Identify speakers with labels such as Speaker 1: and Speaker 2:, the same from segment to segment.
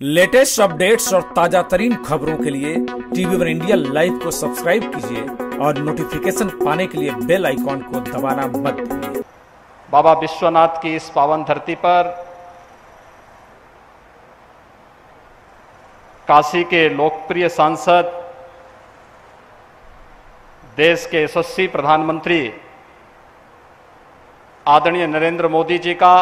Speaker 1: Latest updates और ताज़ा तरीन खबरों के लिए टीवी वन इंडिया लाइव को सब्सक्राइब कीजिए और नोटिफिकेशन पाने के लिए बेल आइकॉन को दबाना मत भूलिए।
Speaker 2: बाबा विश्वनाथ की इस पावन धरती पर काशी के लोकप्रिय सांसद, देश के यशस्वी प्रधानमंत्री आदरणीय नरेंद्र मोदी जी का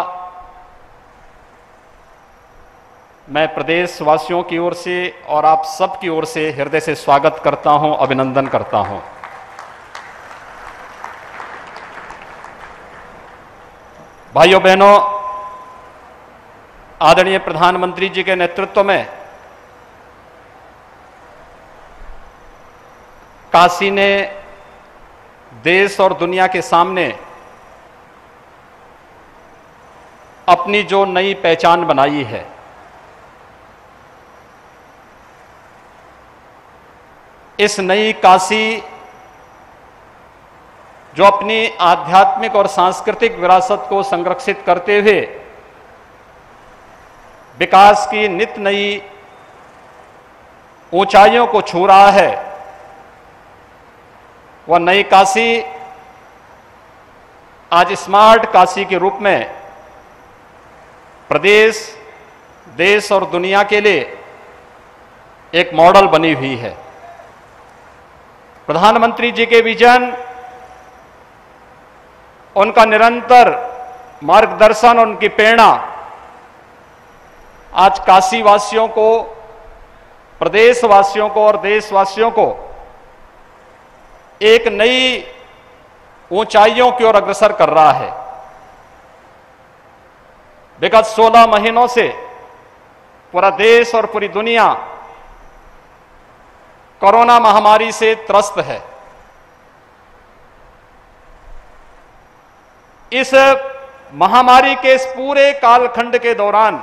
Speaker 2: मैं प्रदेश वासियों की ओर से और आप सब की ओर से हृदय से स्वागत करता हूँ, अभिनंदन करता हूँ। भाइयों बहनों, आदरणीय प्रधानमंत्री जी के नेतृत्व में काशी ने देश और दुनिया के सामने अपनी जो नई पहचान बनाई है इस नई काशी जो अपनी आध्यात्मिक और सांस्कृतिक विरासत को संरक्षित करते हुए विकास की नित नई ऊंचाइयों को छू रहा है, वह नई काशी आज स्मार्ट काशी के रूप में प्रदेश, देश और दुनिया के लिए एक मॉडल बनी हुई है। प्रधानमंत्री जी के विजन, उनका निरंतर मार्गदर्शन, उनकी प्रेरणा। आज काशी वासियों को, प्रदेशवासियों को और देशवासियों को एक नई ऊंचाइयों की ओर अग्रसर कर रहा है। विगत 16 महीनों से पूरा देश और पूरी दुनिया कोरोना महामारी से त्रस्त है। इस महामारी के इस पूरे कालखंड के दौरान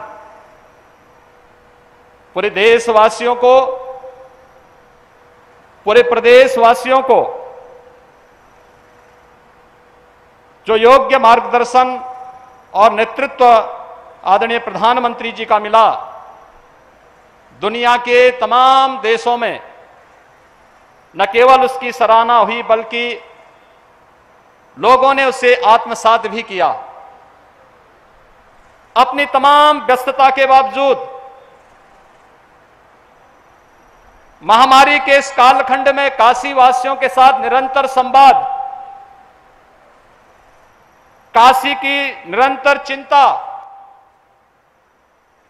Speaker 2: पूरे देशवासियों को, पूरे प्रदेशवासियों को जो योग्य मार्गदर्शन और नेतृत्व आदरणीय प्रधानमंत्री जी का मिला, दुनिया के तमाम देशों में न केवल उसकी सराहना हुई, बल्कि लोगों ने उसे आत्मसात भी किया। अपनी तमाम व्यस्तता के बावजूद महामारी के इस कालखंड में काशीवासियों के साथ निरंतर संवाद, काशी की निरंतर चिंता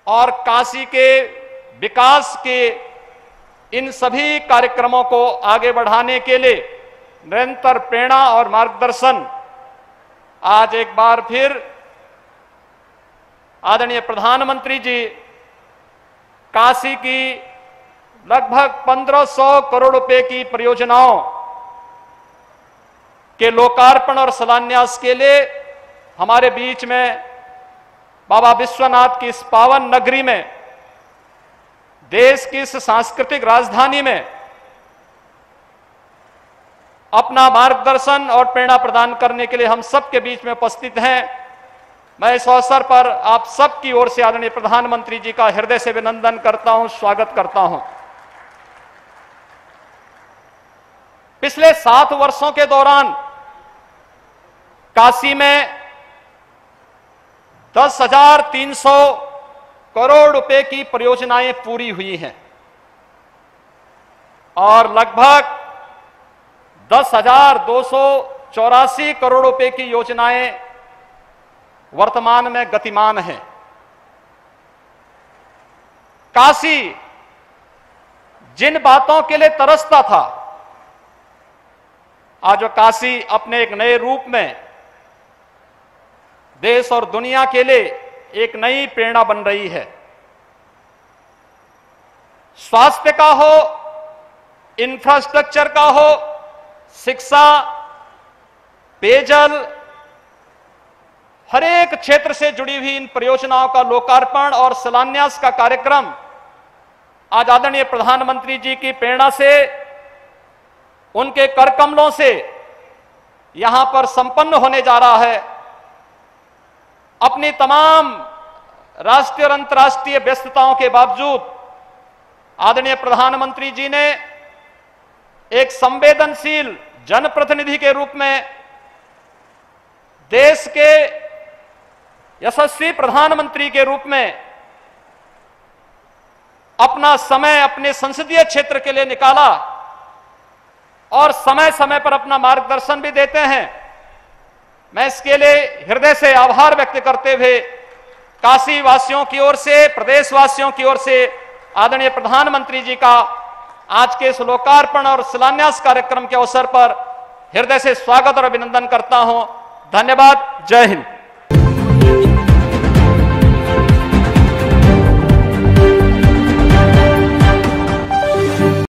Speaker 2: और काशी के विकास के इन सभी कार्यक्रमों को आगे बढ़ाने के लिए निरंतर प्रेरणा और मार्गदर्शन आज एक बार फिर आदरणीय प्रधानमंत्री जी, काशी की लगभग 1500 करोड़ रुपए की परियोजनाओं के लोकार्पण और शिलान्यास के लिए हमारे बीच में बाबा विश्वनाथ की इस पावन नगरी में देश की इस सांस्कृतिक राजधानी में अपना मार्गदर्शन और प्रेरणा प्रदान करने के लिए हम सबके बीच में उपस्थित हैं। मैं इस अवसर पर आप सबकी ओर से आदरणीय प्रधानमंत्री जी का हृदय से अभिनंदन करता हूँ, स्वागत करता हूँ। पिछले सात वर्षों के दौरान काशी में दस हज़ार तीन सौ करोड़ रुपए की परियोजनाएँ पूरी हुई हैं। और लगभग दस हज़ार दो सौ चौरासी करोड़ रुपए की योजनाएँ वर्तमान में गतिमान हैं। काशी जिन बातों के लिए तरसता था, आज वो काशी अपने एक नए रूप में देश और दुनिया के लिए एक नई प्रेरणा बन रही है। स्वास्थ्य का हो इंफ्रास्ट्रक्चर का हो, शिक्षा, पेयजल हर एक क्षेत्र से जुड़ी हुई इन परियोजनाओं का लोकार्पण और शिलान्यास का कार्यक्रम आज आदरणीय प्रधानमंत्री जी की प्रेरणा से, उनके कर कमलों से यहाँ पर संपन्न होने जा रहा है। अपनी तमाम राष्ट्रीय और अंतर्राष्ट्रीय व्यस्तताओं के बावजूद आदरणीय प्रधानमंत्री जी ने एक संवेदनशील जनप्रतिनिधि के रूप में देश के यशस्वी प्रधानमंत्री के रूप में अपना समय अपने संसदीय क्षेत्र के लिए निकाला और समय समय पर अपना मार्गदर्शन भी देते हैं। मैं इसके लिए हृदय से आभार व्यक्त करते हुए काशी वासियों की ओर से, प्रदेशवासियों की ओर से आदरणीय प्रधानमंत्री जी का आज के इस लोकार्पण और शिलान्यास कार्यक्रम के अवसर पर हृदय से स्वागत और अभिनंदन करता हूँ। धन्यवाद। जय हिंद।